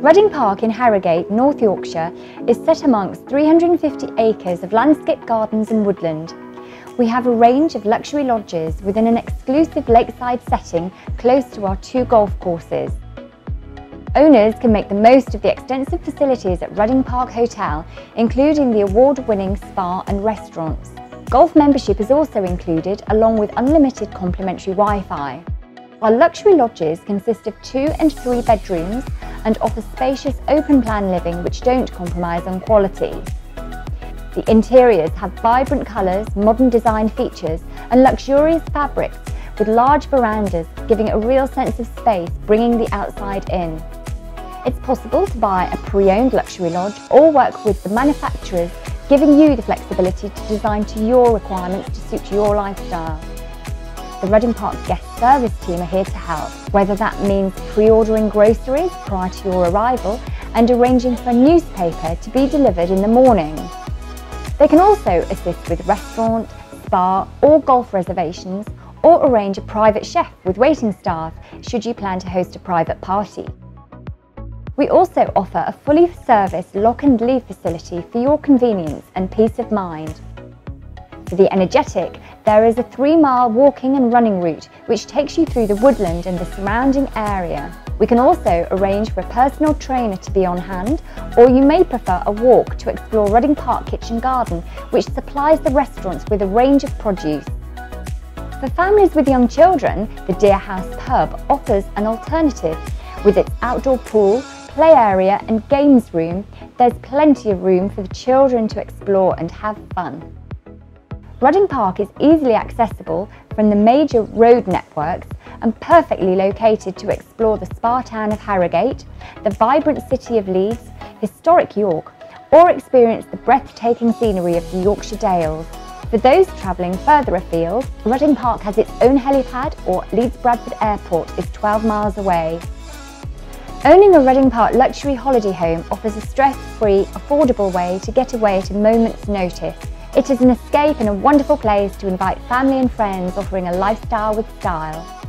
Rudding Park in Harrogate, North Yorkshire is set amongst 350 acres of landscape gardens and woodland. We have a range of luxury lodges within an exclusive lakeside setting close to our two golf courses. Owners can make the most of the extensive facilities at Rudding Park Hotel, including the award-winning spa and restaurants. Golf membership is also included along with unlimited complimentary Wi-Fi. Our luxury lodges consist of two and three bedrooms and offer spacious open-plan living which don't compromise on quality. The interiors have vibrant colours, modern design features and luxurious fabrics with large verandas giving a real sense of space, bringing the outside in. It's possible to buy a pre-owned luxury lodge or work with the manufacturers, giving you the flexibility to design to your requirements to suit your lifestyle. The Rudding Park guest service team are here to help, whether that means pre-ordering groceries prior to your arrival and arranging for a newspaper to be delivered in the morning. They can also assist with restaurant, spa or golf reservations or arrange a private chef with waiting staff should you plan to host a private party. We also offer a fully serviced lock and leave facility for your convenience and peace of mind. For the energetic, there is a three mile walking and running route which takes you through the woodland and the surrounding area. We can also arrange for a personal trainer to be on hand, or you may prefer a walk to explore Rudding Park Kitchen Garden, which supplies the restaurants with a range of produce. For families with young children, the Deer House Pub offers an alternative with its outdoor pool, play area and games room, there's plenty of room for the children to explore and have fun. Rudding Park is easily accessible from the major road networks and perfectly located to explore the spa town of Harrogate, the vibrant city of Leeds, historic York, or experience the breathtaking scenery of the Yorkshire Dales. For those travelling further afield, Rudding Park has its own helipad or Leeds Bradford Airport is 12 miles away. Owning a Rudding Park luxury holiday home offers a stress-free, affordable way to get away at a moment's notice. It is an escape and a wonderful place to invite family and friends offering a lifestyle with style.